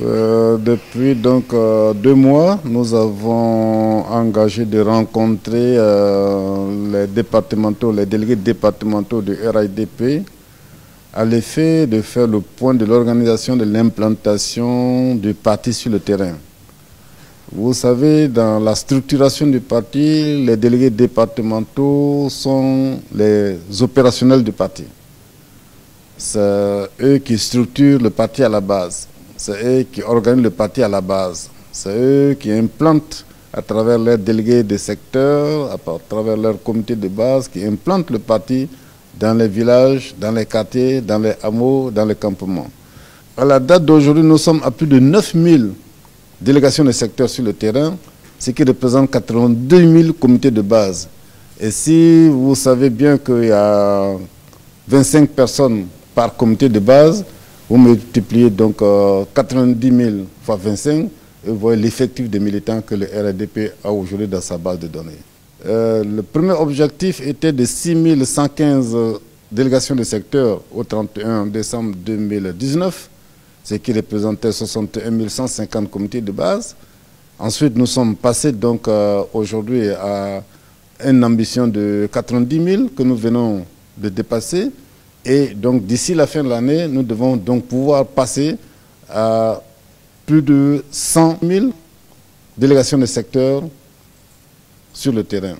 depuis donc euh, deux mois, nous avons engagé de rencontrer euh, les départementaux, les délégués départementaux du RIDP à l'effet de faire le point de l'organisation de l'implantation du parti sur le terrain. Vous savez, dans la structuration du parti, les délégués départementaux sont les opérationnels du parti. C'est eux qui structurent le parti à la base. C'est eux qui organisent le parti à la base. C'est eux qui implantent à travers leurs délégués de secteur, à travers leur comité de base, qui implantent le parti dans les villages, dans les quartiers, dans les hameaux, dans les campements. À la date d'aujourd'hui, nous sommes à plus de 9000 délégations de secteur sur le terrain, ce qui représente 82 000 comités de base. Et si vous savez bien qu'il y a 25 personnes par comité de base, vous multipliez donc 90 000 fois 25 et vous voyez l'effectif des militants que le RDP a aujourd'hui dans sa base de données. Euh, le premier objectif était de 6 115 délégations de secteur au 31 décembre 2019 ce qui représentait 61 150 comités de base. Ensuite, nous sommes passés donc euh, aujourd'hui à une ambition de 90 000 que nous venons de dépasser. Et donc d'ici la fin de l'année, nous devons donc pouvoir passer à plus de 100 000 délégations de secteur sur le terrain.